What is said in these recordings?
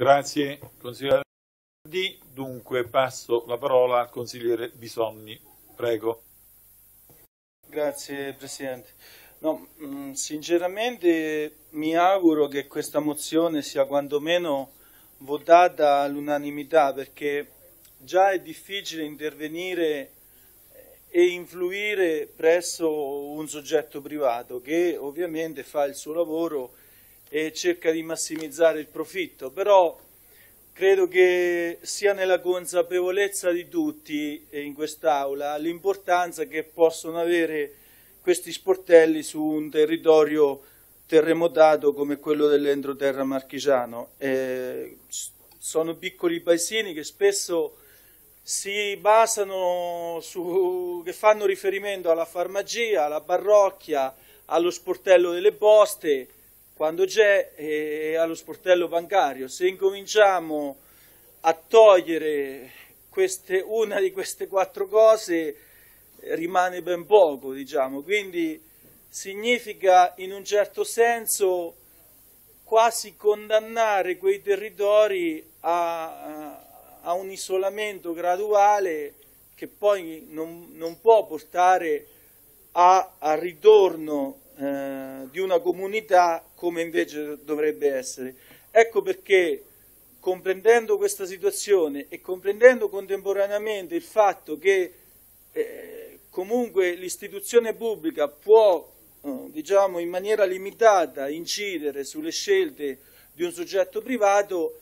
Grazie consigliere D. Dunque passo la parola al consigliere Bisonni. Prego. Grazie Presidente. No, mm, sinceramente mi auguro che questa mozione sia quantomeno votata all'unanimità perché già è difficile intervenire e influire presso un soggetto privato che ovviamente fa il suo lavoro e cerca di massimizzare il profitto, però credo che sia nella consapevolezza di tutti in quest'Aula l'importanza che possono avere questi sportelli su un territorio terremotato come quello dell'entroterra marchigiano. Eh, sono piccoli paesini che spesso si basano su, che fanno riferimento alla farmacia, alla parrocchia, allo sportello delle poste, quando c'è, e allo sportello bancario. Se incominciamo a togliere queste, una di queste quattro cose, rimane ben poco, diciamo. Quindi significa in un certo senso quasi condannare quei territori a, a un isolamento graduale che poi non, non può portare al ritorno eh, di una comunità come invece dovrebbe essere. Ecco perché comprendendo questa situazione e comprendendo contemporaneamente il fatto che eh, comunque l'istituzione pubblica può eh, diciamo in maniera limitata incidere sulle scelte di un soggetto privato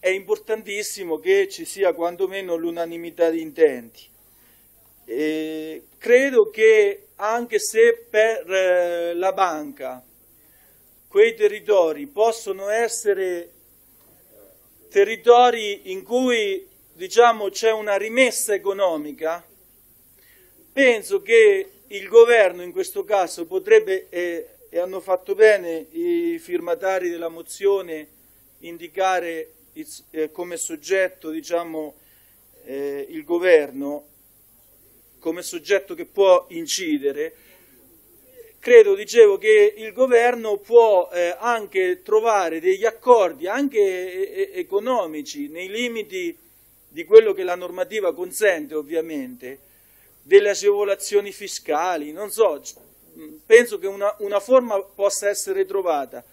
è importantissimo che ci sia quantomeno l'unanimità di intenti. Credo che anche se per eh, la banca quei territori possono essere territori in cui diciamo, c'è una rimessa economica, penso che il governo in questo caso potrebbe, eh, e hanno fatto bene i firmatari della mozione, indicare eh, come soggetto diciamo, eh, il governo, come soggetto che può incidere, credo, dicevo, che il governo può eh, anche trovare degli accordi, anche eh, eh, economici, nei limiti di quello che la normativa consente, ovviamente, delle agevolazioni fiscali, non so, penso che una, una forma possa essere trovata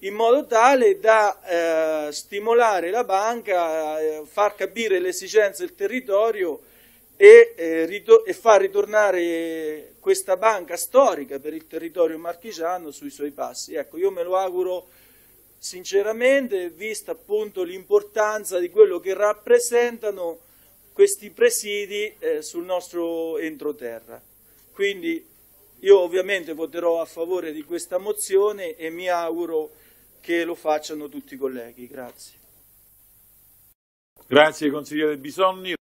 in modo tale da eh, stimolare la banca, eh, far capire le esigenze del territorio e, eh, e, far ritornare questa banca storica per il territorio marchigiano sui suoi passi. Ecco, io me lo auguro sinceramente, vista appunto l'importanza di quello che rappresentano questi presidi eh, sul nostro entroterra. Quindi io ovviamente voterò a favore di questa mozione e mi auguro che lo facciano tutti i colleghi. Grazie. Grazie consigliere Bisonni.